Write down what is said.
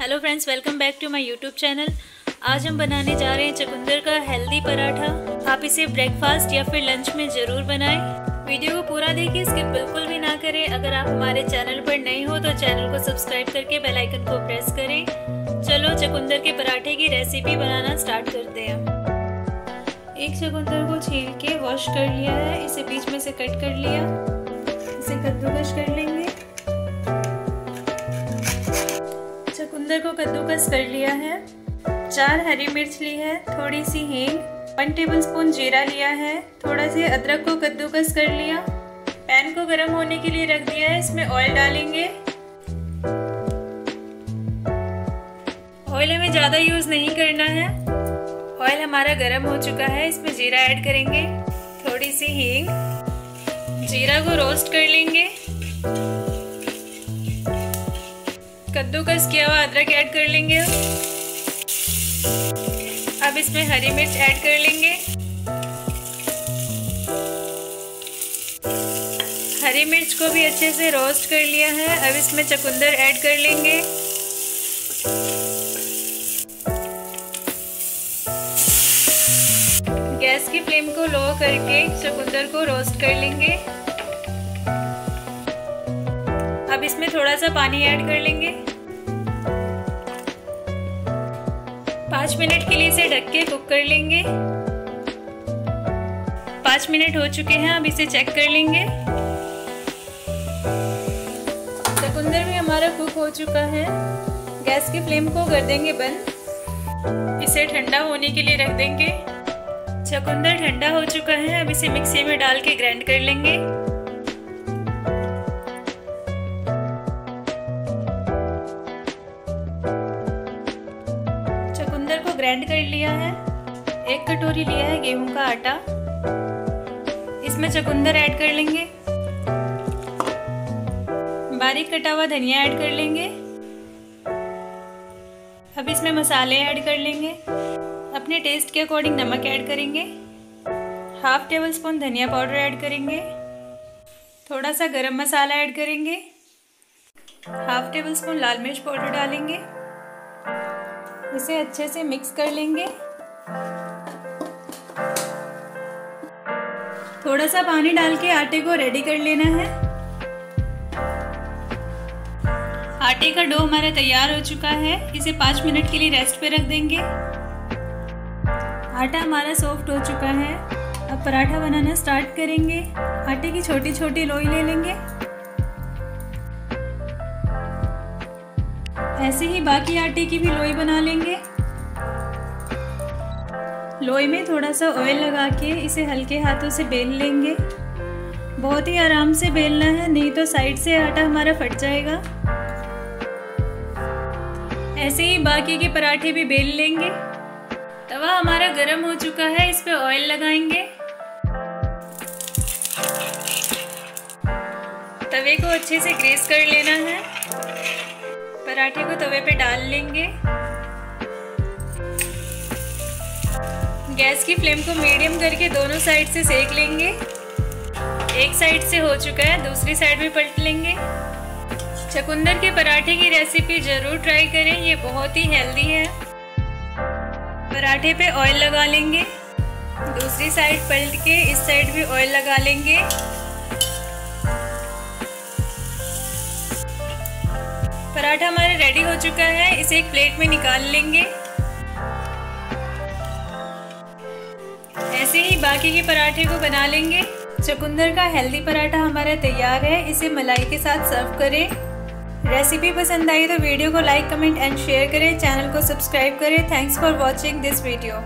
Hello friends welcome back to my YouTube channel आज हम बनाने जा रहे हैं चकुंदर का हेल्दी पराठा। आप इसे ब्रेकफास्ट या फिर लंच में ज़रूर बनाएँ। वीडियो को पूरा देखिए इसके बिल्कुल भी ना करें। अगर आप हमारे चैनल पर नए हो तो चैनल को सब्सक्राइब करके बेल आइकन को प्रेस करें। चलो चकुंदर के पराठे की रेसिपी बनाना स्टार्ट करते हैं। एक चकुंदर को छील के वॉश कर लिया है। इसे बीच में से कट कर लिया। इसे कद्दूकश कर लेंगे। चकुंदर को कद्दूकस कर लिया है। चार हरी मिर्च ली है, थोड़ी सी हींग वन टेबलस्पून जीरा लिया है, थोड़ा सी अदरक को कद्दूकस कर लिया। पैन को गर्म होने के लिए रख दिया है, इसमें ऑयल डालेंगे। ऑयल हमें ज़्यादा यूज़ नहीं करना है। ऑयल हमारा गर्म हो चुका है, इसमें जीरा ऐड करेंगे, थोड़ी सी हींग। जीरा को रोस्ट कर लेंगे। कद्दूकस किया हुआ अदरक ऐड कर लेंगे अब इसमें हरी मिर्च ऐड कर लेंगे। हरी मिर्च को भी अच्छे से रोस्ट कर लिया है। अब इसमें चकुंदर ऐड कर लेंगे। गैस की फ्लेम को लो करके चकुंदर को रोस्ट कर लेंगे। अब इसमें थोड़ा सा पानी ऐड कर लेंगे। पाँच मिनट के लिए इसे ढक के कुक कर लेंगे। पाँच मिनट हो चुके हैं, अब इसे चेक कर लेंगे। चकुंदर भी हमारा कुक हो चुका है। गैस की फ्लेम को कर देंगे बंद। इसे ठंडा होने के लिए रख देंगे। चकुंदर ठंडा हो चुका है, अब इसे मिक्सी में डाल के ग्राइंड कर लेंगे। ग्राइंड कर लिया है। एक कटोरी लिया है गेहूँ का आटा। इसमें चकुंदर ऐड कर लेंगे। बारीक कटा हुआ धनिया ऐड कर लेंगे। अब इसमें मसाले ऐड कर लेंगे। अपने टेस्ट के अकॉर्डिंग नमक ऐड करेंगे। हाफ़ टेबल स्पून धनिया पाउडर ऐड करेंगे। थोड़ा सा गरम मसाला ऐड करेंगे। हाफ़ टेबल स्पून लाल मिर्च पाउडर डालेंगे। इसे अच्छे से मिक्स कर लेंगे। थोड़ा सा पानी डाल के आटे को रेडी कर लेना है। आटे का डो हमारा तैयार हो चुका है। इसे पाँच मिनट के लिए रेस्ट पे रख देंगे। आटा हमारा सॉफ्ट हो चुका है। अब पराठा बनाना स्टार्ट करेंगे। आटे की छोटी छोटी लोई ले लेंगे। ऐसे ही बाकी आटे की भी लोई बना लेंगे। लोई में थोड़ा सा ऑयल लगा के इसे हल्के हाथों से बेल लेंगे। बहुत ही आराम से बेलना है, नहीं तो साइड से आटा हमारा फट जाएगा। ऐसे ही बाकी के पराठे भी बेल लेंगे। तवा हमारा गर्म हो चुका है, इस पे ऑयल लगाएँगे। तवे को अच्छे से ग्रेस कर लेना है। पराठे को तवे पे डाल लेंगे। गैस की फ्लेम को मीडियम करके दोनों साइड से सेक लेंगे। एक साइड से हो चुका है, दूसरी साइड भी पलट लेंगे। चकुंदर के पराठे की रेसिपी ज़रूर ट्राई करें, ये बहुत ही हेल्दी है। पराठे पे ऑयल लगा लेंगे। दूसरी साइड पलट के इस साइड भी ऑयल लगा लेंगे। पराठा हमारा रेडी हो चुका है, इसे एक प्लेट में निकाल लेंगे। ऐसे ही बाकी के पराठे को बना लेंगे। चकुंदर का हेल्दी पराठा हमारा तैयार है, इसे मलाई के साथ सर्व करें। रेसिपी पसंद आई तो वीडियो को लाइक कमेंट एंड शेयर करें। चैनल को सब्सक्राइब करें। Thanks for watching this video